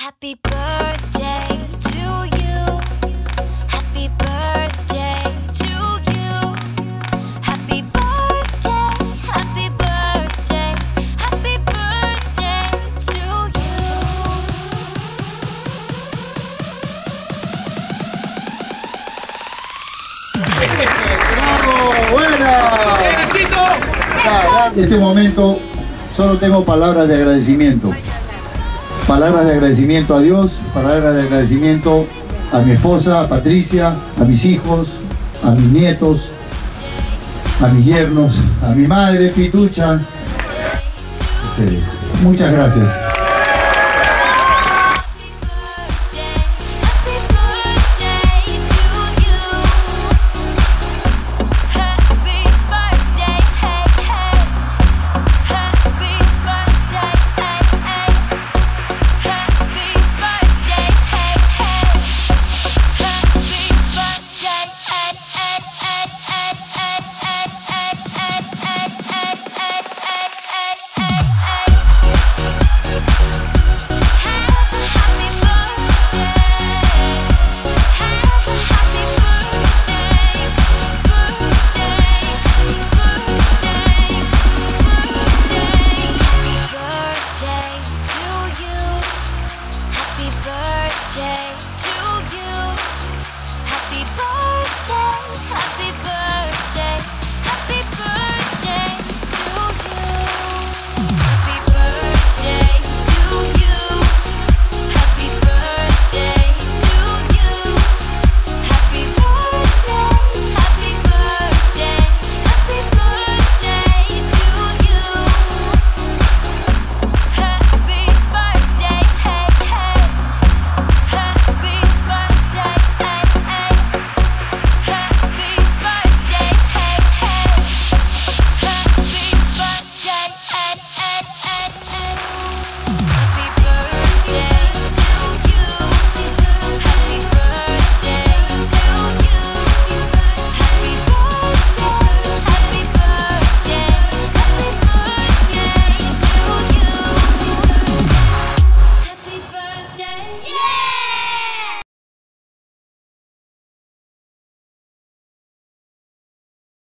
Happy birthday to you. Happy birthday to you. Happy birthday, happy birthday, happy birthday to you. ¡Bravo! ¡Buena! En este momento solo tengo palabras de agradecimiento. Palabras de agradecimiento a Dios, palabras de agradecimiento a mi esposa, a Patricia, a mis hijos, a mis nietos, a mis yernos, a mi madre, Pitucha. Ustedes. Muchas gracias.